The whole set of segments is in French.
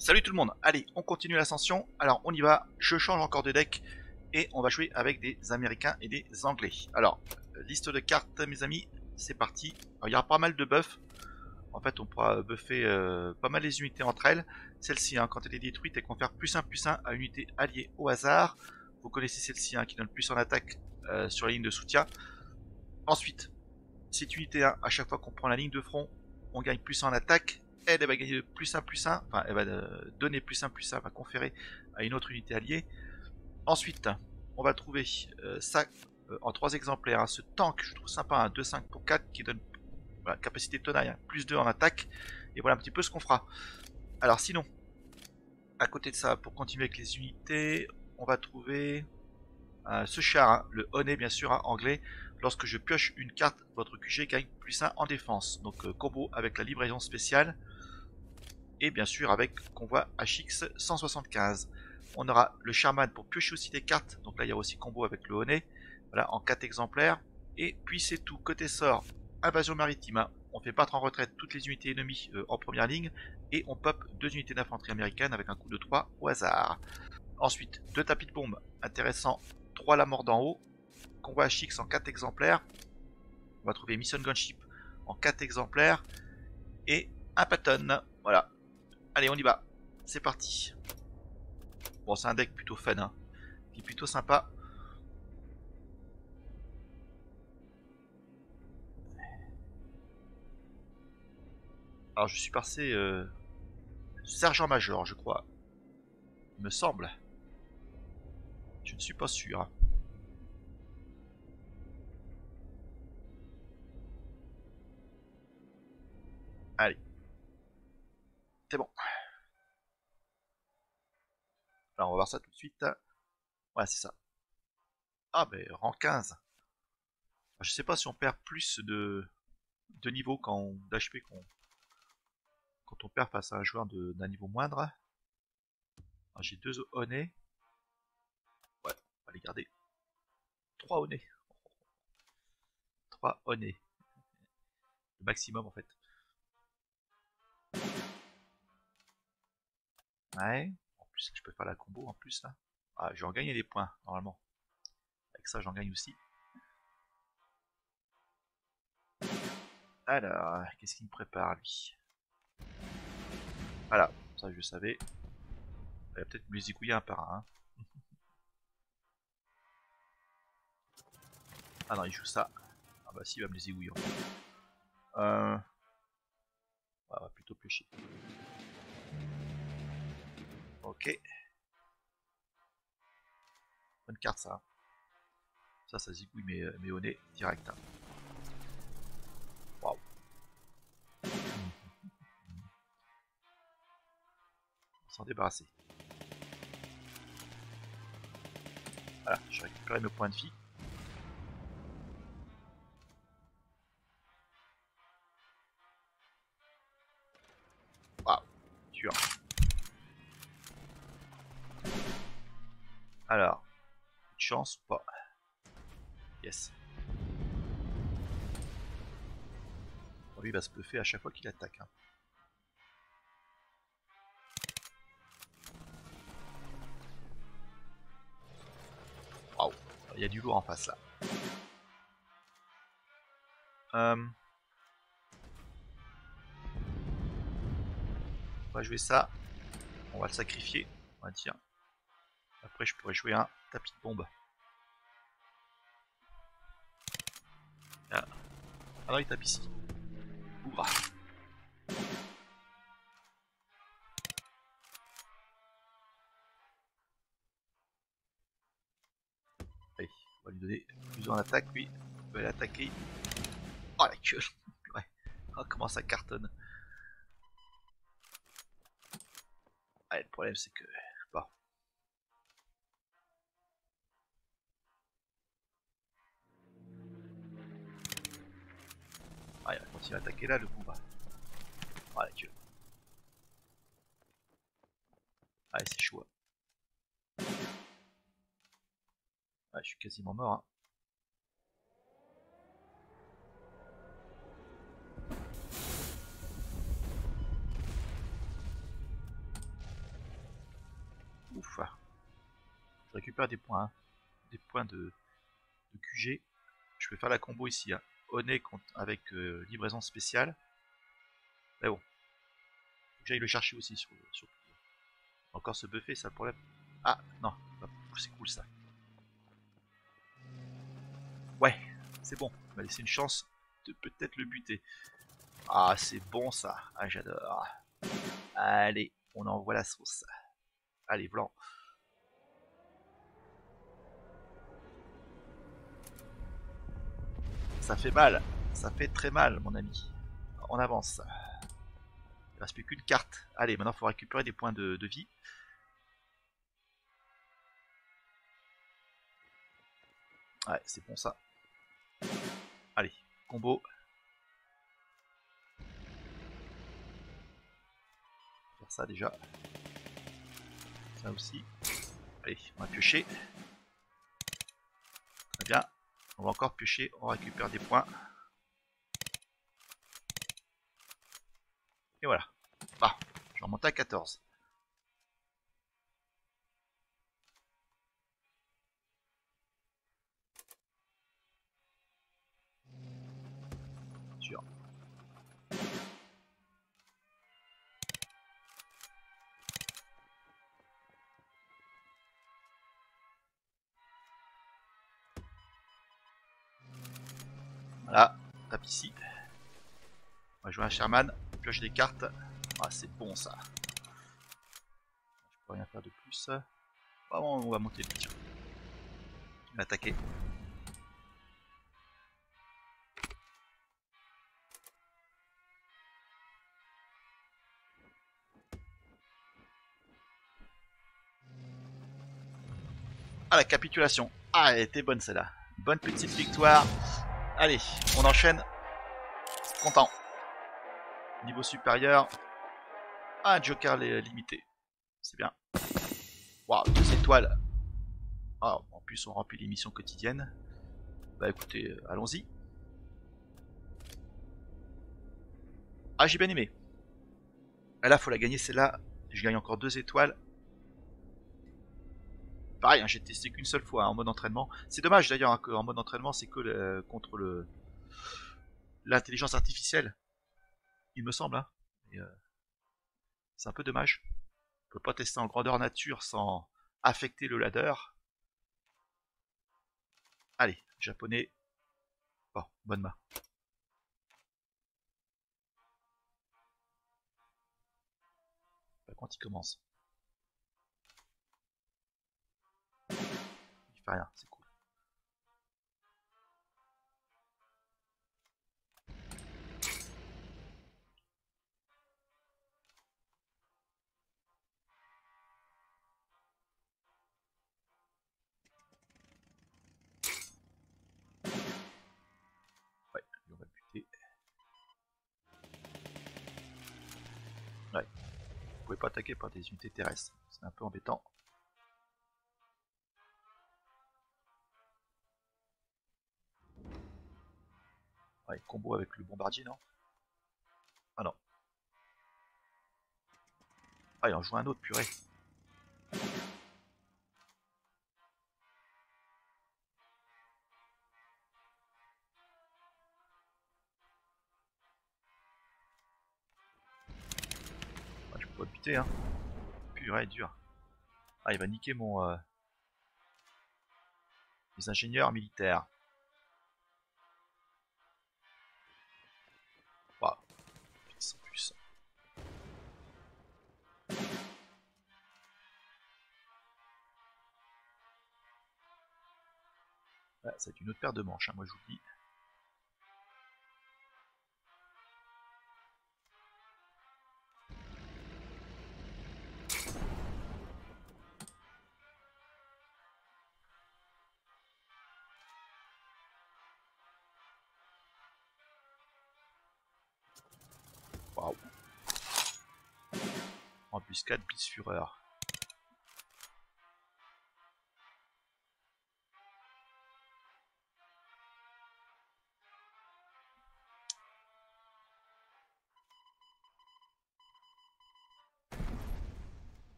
Salut tout le monde, allez, on continue l'ascension. Alors on y va, je change encore de deck et on va jouer avec des Américains et des Anglais. Alors, liste de cartes mes amis, c'est parti. il y aura pas mal de buffs. En fait, on pourra buffer euh, pas mal les unités entre elles. Celle-ci, hein, quand elle est détruite, elle confère plus 1 plus 1 à une unité alliée au hasard. Vous connaissez celle-ci hein, qui donne plus en attaque euh, sur la ligne de soutien. Ensuite, cette unité 1, à chaque fois qu'on prend la ligne de front, on gagne plus en attaque. Elle, elle va gagner plus 1 plus 1, enfin elle va euh, donner plus 1 plus 1, va conférer à une autre unité alliée. Ensuite, on va trouver ça en trois exemplaires. Hein. Ce tank, je trouve sympa, un 2-5 pour 4 qui donne capacité de tenaille, hein. plus 2 en attaque. Et voilà un petit peu ce qu'on fera. Alors sinon, à côté de ça, pour continuer avec les unités, on va trouver euh, ce char, hein. le honey bien sûr, anglais. Lorsque je pioche une carte, votre QG gagne plus 1 en défense. Donc euh, combo avec la livraison spéciale. Et bien sûr avec convoi HX 175. On aura le Charman pour piocher aussi des cartes. Donc là il y a aussi combo avec le honey. Voilà, en 4 exemplaires. Et puis c'est tout. Côté sort, invasion maritime. On fait battre en retraite toutes les unités ennemies euh, en première ligne. Et on pop deux unités d'infanterie américaine avec un coup de 3 au hasard. Ensuite, deux tapis de bombe intéressant. 3 la mort d'en haut. Convoi HX en 4 exemplaires. On va trouver Mission Gunship en 4 exemplaires. Et un Patton. Voilà. Allez, on y va. C'est parti. Bon, c'est un deck plutôt fun. Hein. Qui est plutôt sympa. Alors je suis passé euh, sergent-major, je crois. Il me semble. Je ne suis pas sûr. C'est bon. Alors on va voir ça tout de suite. Ouais, c'est ça. Ah, mais rang 15. Je sais pas si on perd plus de, de niveau quand d'HP qu'on quand on perd face à un joueur d'un niveau moindre. J'ai deux honnêtes. Ouais, on va les garder. Trois honnêtes. Trois honnêtes. Le maximum en fait. Ouais. En plus, je peux faire la combo en plus là. Ah, je vais en gagner des points normalement. Avec ça, j'en gagne aussi. Alors, qu'est-ce qu'il me prépare lui? Voilà, ça je savais. Il va peut-être me les un par un. ah non, il joue ça. Ah bah si, il va me les. Euh... on va plutôt pêcher. Ok. Bonne carte ça. Ça, ça zigouille mes, mes au nez direct. Hein. débarrasser. Voilà, je récupéré mes points de vie. Alors, chance pas? Yes. Lui il va se bluffer à chaque fois qu'il attaque. Hein. il y a du lourd en face là. Euh... On va jouer ça. On va le sacrifier. On va dire. Après, je pourrais jouer un tapis de bombe. Ah, ah non, il tape ici. Ouah. lui donner plus en attaque, lui. Il va l'attaquer. Oh la queue Ouais. Oh comment ça cartonne. le problème c'est que... Ah, il va continuer à attaquer là, le boum. Bah. Ah, la gueule. Allez, ah, c'est chaud. Hein. Ouais, je suis quasiment mort. Hein. Ouf. Ah. Je récupère des points. Hein. Des points de, de QG. Je vais faire la combo ici. Hein avec euh, livraison spéciale. Mais bon, faut le chercher aussi sur, sur Encore se buffer, ça le problème. Ah, non, c'est cool ça. Ouais, c'est bon, on va laisser une chance de peut-être le buter. Ah, c'est bon ça. Ah, j'adore. Allez, on envoie la sauce. Allez, blanc. Ça fait mal. Ça fait très mal, mon ami. On avance. Il reste plus qu'une carte. Allez, maintenant, il faut récupérer des points de, de vie. Ouais, c'est bon ça. Allez, combo. Faire ça déjà. Ça aussi. Allez, on va piocher. On va encore piocher, on récupère des points. Et voilà. Ah, je remonte à 14. Ici. On va jouer un Sherman, pioche des cartes. Ah, c'est bon ça. Je peux rien faire de plus. Ah, on va monter vite. On va attaquer. Ah, la capitulation. Ah, elle était bonne celle-là. Bonne petite victoire. Allez, on enchaîne. Content. Niveau supérieur. Un joker limité. C'est bien. Waouh, deux étoiles. Ah, en plus, on remplit les missions quotidiennes. Bah écoutez, euh, allons-y. Ah, j'ai bien aimé. Ah, là, faut la gagner celle-là. Je gagne encore deux étoiles. Pareil, hein, j'ai testé qu'une seule fois hein, en mode entraînement. C'est dommage d'ailleurs hein, qu'en mode entraînement, c'est que contre le l'intelligence artificielle, il me semble. Euh, c'est un peu dommage. On peut pas tester en grandeur nature sans affecter le ladder. Allez, japonais. Bon, bonne main. Quand il commence. Rien, c'est cool. Ouais, on va buter. Ouais. Vous pouvez pas attaquer par des unités terrestres. C'est un peu embêtant. Combo avec le bombardier, non? Ah non. Ah, il en joue un autre, purée. Ah, je peux pas buter, hein. Purée, dur. Ah, il va niquer mon... Euh... Les ingénieurs militaires. C'est une autre paire de manches, hein, moi je vous dis. Waouh. Embuscade Blitzführer. aller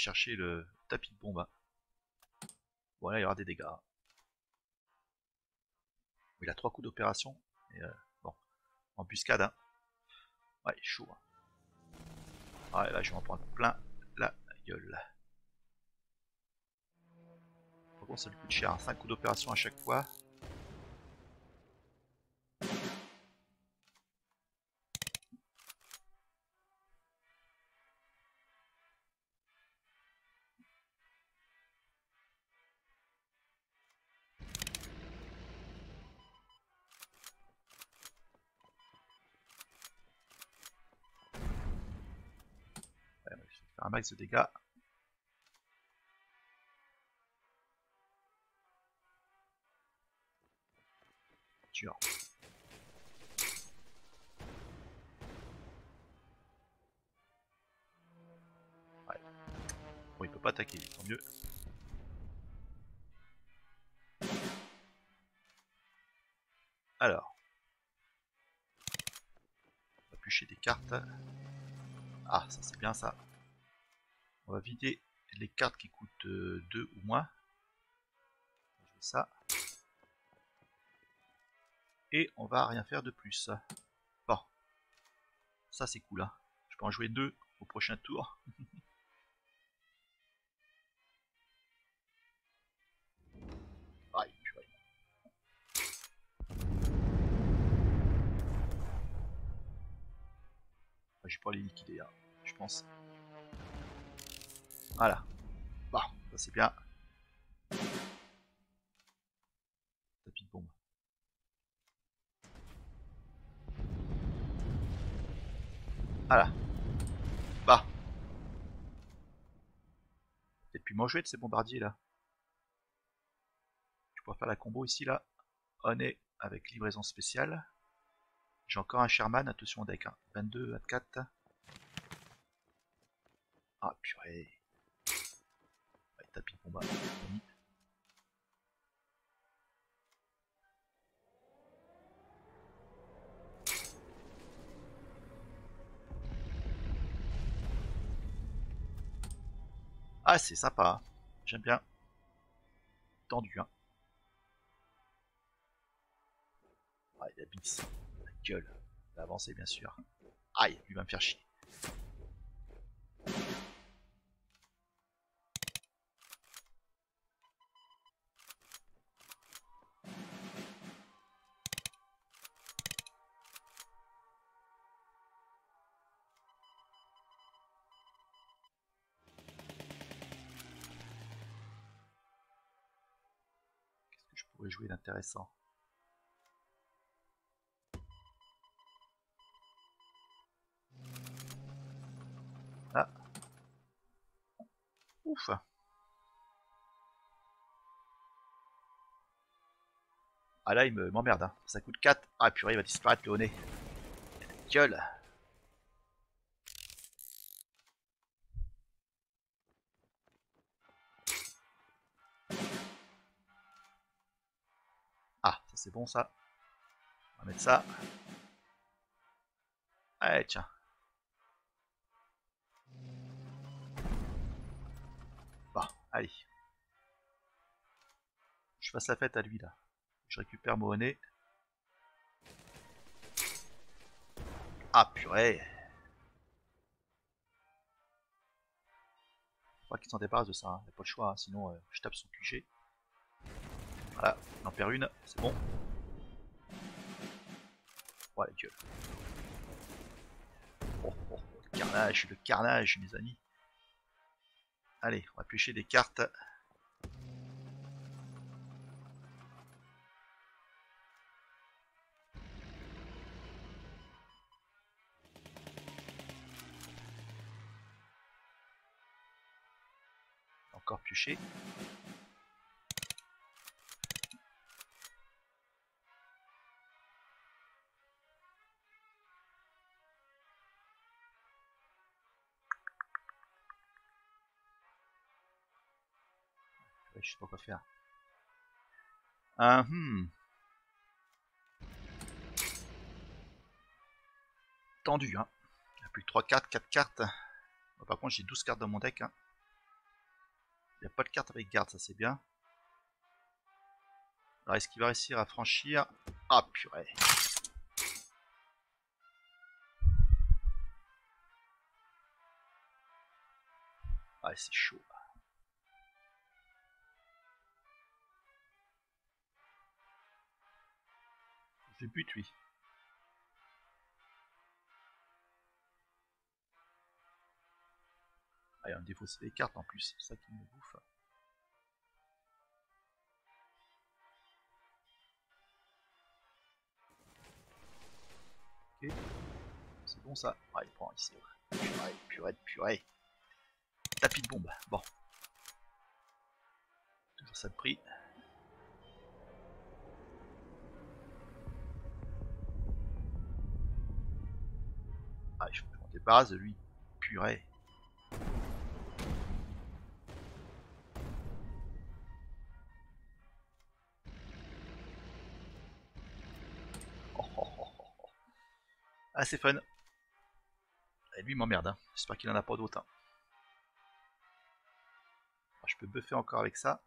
chercher le tapis de bombe. Voilà, il y aura des dégâts. Il a trois coups d'opération. Euh, bon, embuscade. Hein. Ouais, chaud. Hein. Ah, là, je vais en prendre plein la gueule. Par ça lui coûte cher. 5 hein. coups d'opération à chaque fois. Max de dégâts. Dur. Ouais. Bon, il peut pas attaquer, tant mieux. Alors. On va des cartes. Ah, ça c'est bien ça. On va vider les cartes qui coûtent 2 euh, ou moins. Je fais ça. Et on va rien faire de plus. Bon. Ça c'est cool. Hein. Je peux en jouer deux au prochain tour. Je vais pas les liquider, hein, je pense. Voilà. Bon, ça c'est bien. Tapis de bombe. Voilà. Bah. Peut-être plus jouer de ces bombardiers là? Je pourrais faire la combo ici là. On est avec livraison spéciale. J'ai encore un Sherman, attention deck. Hein. 22, 24. Ah purée tapis combat. Ah, c'est sympa. J'aime bien. Tendu, hein. Ah, il a bis. La gueule. Il va avancer, bien sûr. Aïe, il va me faire chier. Jouer d'intéressant. Ah. Ouf. Ah là, il m'emmerde. Hein. Ça coûte 4. Ah purée, il va disparaître le nez. C'est bon ça. On va mettre ça. Allez, tiens. Bon, allez. Je fasse la fête à lui là. Je récupère mon nez. Ah purée. Faut qu'il s'en débarrasse de ça, hein. a pas le choix, hein. sinon euh, je tape son QG. Voilà, on en perd une, c'est bon. Voilà, Dieu. Oh, oh, oh, le carnage, le carnage, mes amis. Allez, on va pêcher des cartes. Encore piocher. Je sais pas quoi faire. Uh, Tendu, hein. Il y a plus que 3 cartes, 4 cartes. par contre, j'ai 12 cartes dans mon deck. Hein. Il n'y a pas de carte avec garde, ça c'est bien. Alors est-ce qu'il va réussir à franchir? Ah purée. Ah c'est chaud. Bute lui. Ah, il y a un défaut, c'est les cartes en plus, c'est ça qui me bouffe. Ok, c'est bon ça. Ah, il prend ici. Purée, purée, purée. Tapis de bombe, bon. Toujours ça de prix. Ah, je débarrasse de lui. Purée. Ah, c'est fun. Et lui m'emmerde, hein. j'espère qu'il en a pas d'autres. Hein. Je peux buffer encore avec ça.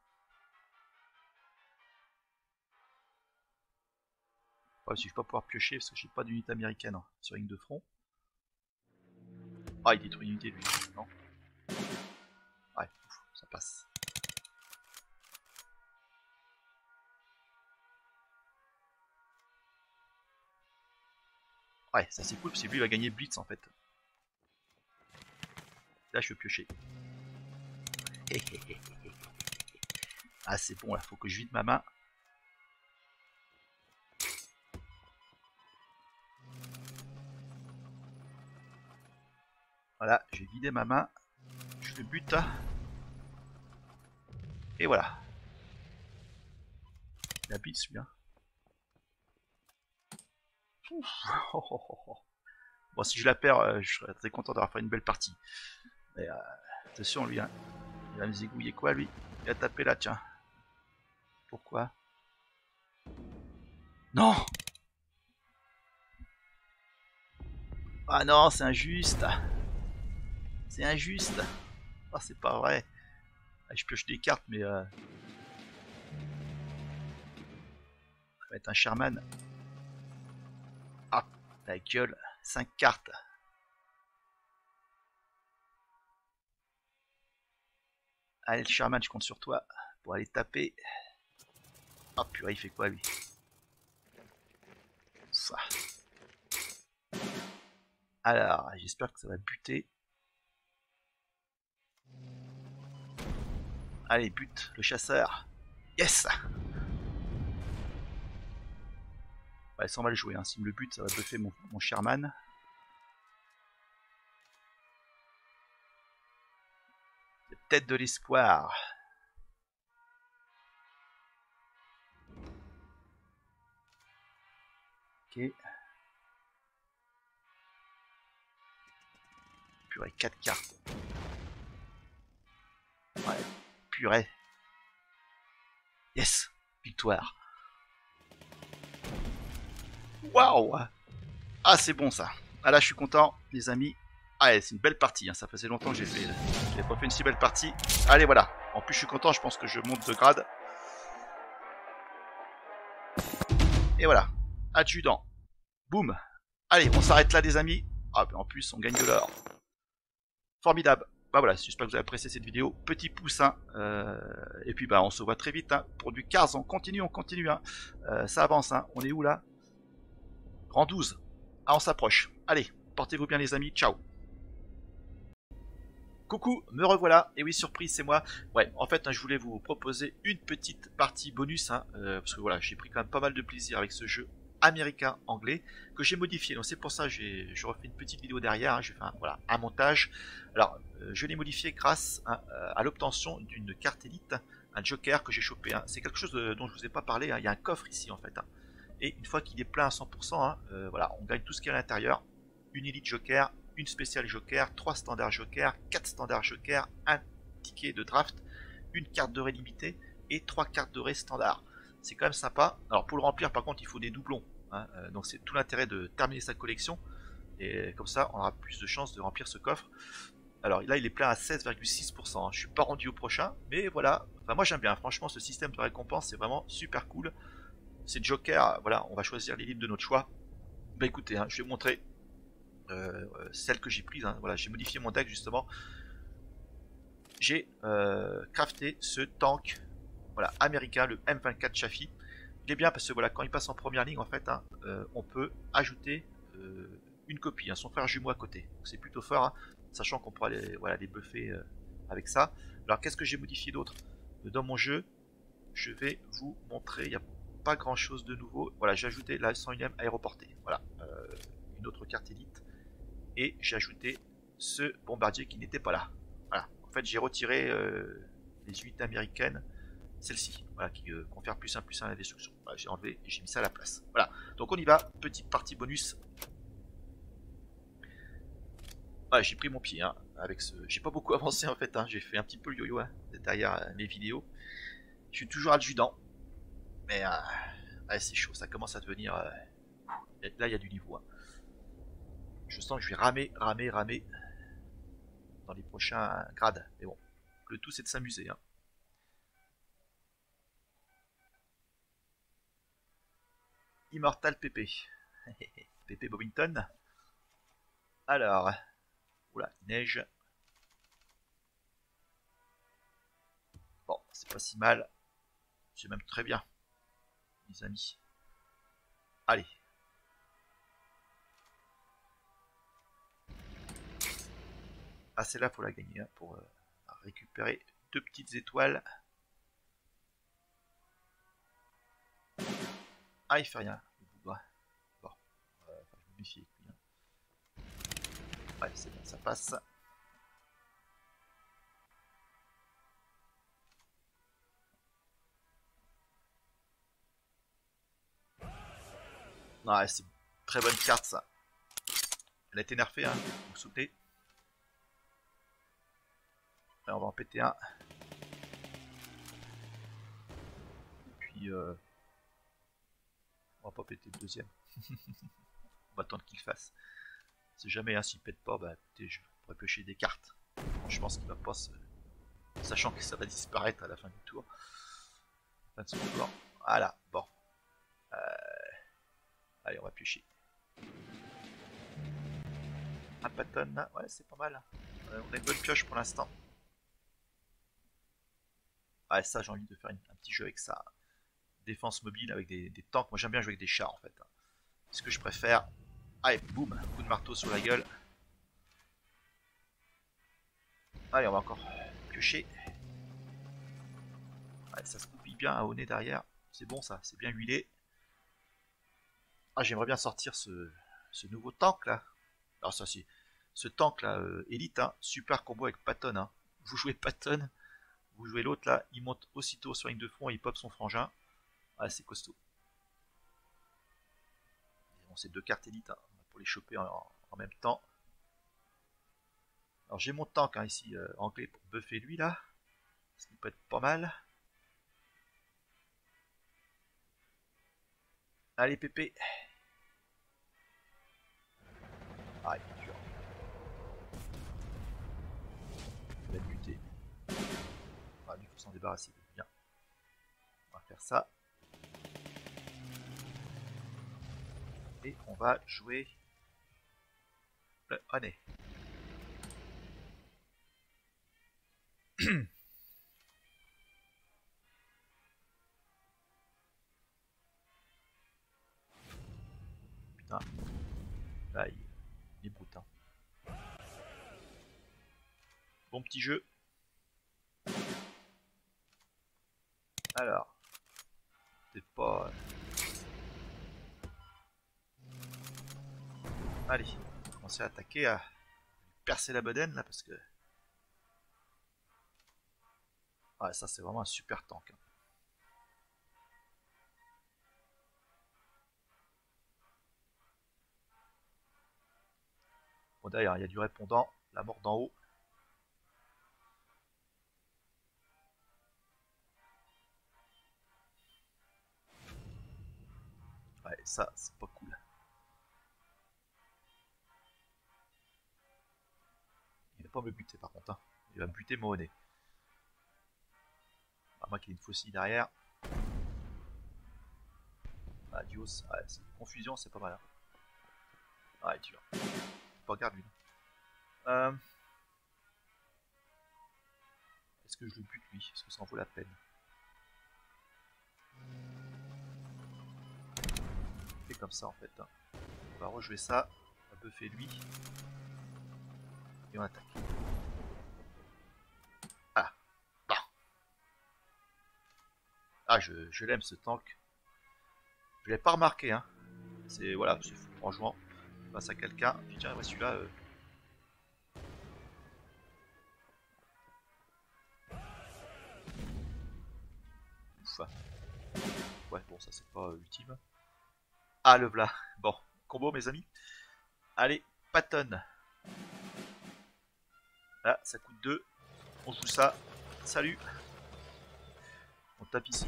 Ouais, je vais pas pouvoir piocher parce que j'ai pas d'unité américaine hein, sur ligne de front. Ah, il détruit une unité lui, non Ouais, ça passe. Ouais, ça c'est cool parce que lui il va gagner Blitz en fait. Là je peux piocher. ah c'est bon là, faut que je vide ma main. Voilà, j'ai vidé ma main. Je le bute. Et voilà. Il habite celui-là. Bon, si je la perds, euh, je serais très content d'avoir fait une belle partie. Mais euh, attention, lui, hein. il va me zigouiller quoi, lui? Il a tapé là, tiens. Pourquoi? Non Ah non, c'est injuste C'est injuste Ah, c'est pas vrai ah, Je pioche des cartes, mais... Euh... Ça va être un Sherman. Ta gueule, 5 cartes. Allez, le Sherman, je compte sur toi pour aller taper. Oh purée, il fait quoi lui? Ça. Alors, j'espère que ça va buter. Allez, bute le chasseur. Yes Ouais, ça on va le jouer, hein. s'il me le but ça va buffer mon, mon Sherman. Il de l'espoir. Ok. Purée, 4 cartes. Ouais, purée. Yes, victoire. Waouh Ah, c'est bon ça. Ah là, je suis content, les amis. Ah, c'est une belle partie. Hein. Ça faisait longtemps que j'ai fait. Pas fait une si belle partie. Allez, voilà. En plus, je suis content. Je pense que je monte de grade. Et voilà. Adjudant. Boum. Allez, on s'arrête là, les amis. Ah, ben en plus, on gagne de l'or. Formidable. Bah voilà, j'espère que vous avez apprécié cette vidéo. Petit pouce. Euh, et puis bah on se voit très vite hein, pour du Cars. On continue, on continue. Hein. Euh, ça avance. Hein. On est où là? Rang 12. Ah, on s'approche. Allez, portez-vous bien les amis. Ciao. Coucou, me revoilà. Et oui, surprise, c'est moi. Ouais, en fait, hein, je voulais vous proposer une petite partie bonus, euh, parce que voilà, j'ai pris quand même pas mal de plaisir avec ce jeu américain-anglais que j'ai modifié. Donc c'est pour ça que je refais une petite vidéo derrière. Hein, je fais un, voilà, un montage. Alors, euh, je l'ai modifié grâce euh, à l'obtention d'une carte élite, un joker que j'ai chopé. C'est quelque chose dont je vous ai pas parlé. Il y a un coffre ici en fait. Et une fois qu'il est plein à 100%, hein, euh, voilà, on gagne tout ce qui est à l'intérieur. Une Elite Joker, une spéciale Joker, trois standards Joker, quatre standards Joker, un ticket de draft, une carte de limitée et trois cartes de standard. C'est quand même sympa. Alors pour le remplir, par contre, il faut des doublons. Hein, euh, donc c'est tout l'intérêt de terminer sa collection. Et comme ça, on aura plus de chances de remplir ce coffre. Alors là, il est plein à 16,6%. Hein. Je suis pas rendu au prochain, mais voilà. Enfin, moi j'aime bien. Franchement, ce système de récompense, c'est vraiment super cool. C'est Joker. Voilà, on va choisir les livres de notre choix. Bah écoutez, hein, je vais vous montrer euh, celle que j'ai prise. Voilà, j'ai modifié mon deck justement. J'ai euh, crafté ce tank, voilà, américain, le M24 Chaffee. Il est bien parce que voilà, quand il passe en première ligne, en fait, hein, euh, on peut ajouter une copie, son frère jumeau à côté. C'est plutôt fort, sachant qu'on pourra les, voilà, buffer avec ça. Alors qu'est-ce que j'ai modifié d'autre? Dans mon jeu Je vais vous montrer. Il n'y a pas grand chose de nouveau. Voilà, j'ai ajouté la 101ème aéroportée. Voilà, une autre carte élite et j'ai ajouté ce bombardier qui n'était pas là. Voilà. En fait, j'ai retiré euh, les unités américaines, celle-ci, voilà, qui euh, confère plus 1 plus 1 à la destruction. j'ai enlevé et j'ai mis ça à la place. Voilà. Donc on y va. Petite partie bonus. j'ai pris mon pied hein, avec ce. J'ai pas beaucoup avancé en fait. Hein. J'ai fait un petit peu le yo-yo hein, derrière euh, mes vidéos. Je suis toujours adjudant, mais c'est chaud. Ça commence à devenir. là, il y a du niveau. Je sens que je vais ramer, ramer, ramer dans les prochains grades. Mais bon, le tout c'est de s'amuser. Hein. Immortal PP. PP Bobington. Alors. Oula, neige. Bon, c'est pas si mal. C'est même très bien. Les amis. Allez. Ah, c'est là pour la gagner, hein, pour euh, récupérer deux petites étoiles. Ah, il fait rien, Bon, euh, je vais me méfier hein. Ouais, c'est bon, ça passe. Ouais, c'est une très bonne carte ça. Elle a été nerfée, hein, vous vous souvenez on va en péter un. Et puis, euh... on va pas péter le deuxième. on va attendre qu'il fasse. Si jamais, hein, s'il pète pas, bah je pourrais piocher des cartes. Je pense qu'il va pas se... Sachant que ça va disparaître à la fin du tour. Fin de son tour. Voilà, bon. Euh... Allez, on va piocher. Un patton, ouais, c'est pas mal. Euh, on a une bonne pioche pour l'instant. Ah, ça, j'ai envie de faire un petit jeu avec ça. Défense mobile avec des, tanks. Moi, j'aime bien jouer avec des chars, en fait. C'est ce que je préfère. Allez, boum, coup de marteau sur la gueule. Allez, on va encore piocher. Ça se goupille bien au nez derrière. C'est bon, ça. C'est bien huilé. Ah, j'aimerais bien sortir ce, nouveau tank, là. Alors, ça, c'est ce tank, là, euh, élite, hein. Super combo avec Patton, hein. Vous jouez Patton vous jouez l'autre là, il monte aussitôt sur ligne de front et il pop son frangin. Ah, c'est costaud. bon, c'est deux cartes élites hein, pour les choper en, même temps. Alors j'ai mon tank hein, ici euh, anglais pour buffer lui là. Ce qui peut être pas mal. Allez Pépé. Ah, s'en débarrasser. Bien. On va faire ça. Et on va jouer le honey. Putain. Là, il est. Bon petit jeu. Alors. Peut-être pas... Allez, on va commencer à attaquer, à percer la bedaine là, parce que... Ouais, ça c'est vraiment un super tank. Hein. Bon d'ailleurs, il y a du répondant, la mort d'en haut. Ouais, ça, c'est pas cool. Pas me buter par contre. Hein. Il va me buter mon nez. À moins qu'il y ait une faucille derrière. Adios. Ouais, confusion, c'est pas mal. Hein. Ouais, tu vois. Pas garde lui. Euh... Est-ce que je le bute lui? Est-ce que ça en vaut la peine? Fait comme ça en fait. Hein. On va rejouer ça, on va buffer lui. Et on attaque. Ah, bah. Ah, je, je l'aime ce tank. Je l'ai pas remarqué, hein. C'est voilà, c'est franchement face à quelqu'un. Tiens, celui-là. Euh... Ouais, bon, ça c'est pas ultime. Ah, le v'là. Bon, combo, mes amis. Allez, Patton. Là, ça coûte 2. On joue ça. Salut. On tape ici.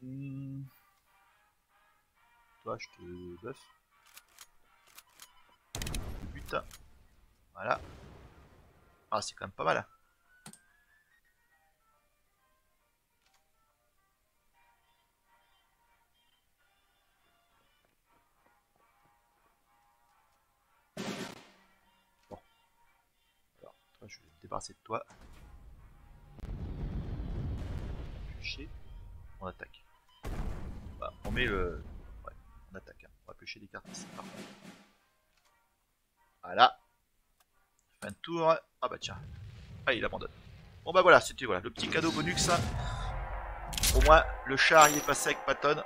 Hmm. Toi, je te buff. But. Voilà. Ah, c'est quand même pas mal. Hein. Je vais me débarrasser de toi. Piocher. On attaque. Bah, on met le... Ouais, on attaque. Hein. On va piocher des cartes ici par. Voilà. Fin de tour. Ah bah tiens. Ah, il abandonne. Bon bah voilà, c'était voilà, le petit cadeau bonus. Au moins, le char il est passé avec Patton.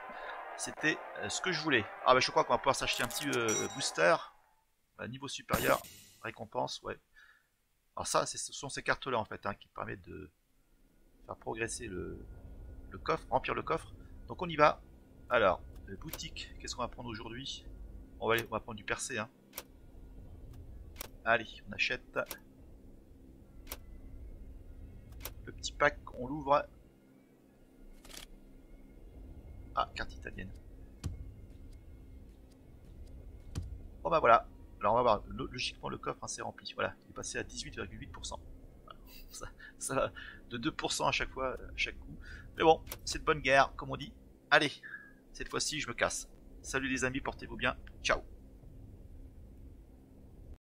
C'était euh, ce que je voulais. Ah bah je crois qu'on va pouvoir s'acheter un petit euh, booster. À niveau supérieur. Récompense, ouais. Alors ça, ce sont ces cartes-là en fait hein, qui permettent de faire progresser le, coffre, remplir le coffre. Donc on y va. Alors, boutique, qu'est-ce qu'on va prendre aujourd'hui? On, va, prendre du percé. Hein. Allez, on achète. Le petit pack, on l'ouvre. Ah, carte italienne. Bon bah voilà, alors on va voir, logiquement le coffre hein, s'est rempli, voilà, il est passé à 18,8%. Ça, ça va de 2% à chaque fois, à chaque coup. Mais bon, c'est de bonne guerre, comme on dit. Allez, cette fois-ci je me casse. Salut les amis, portez-vous bien, ciao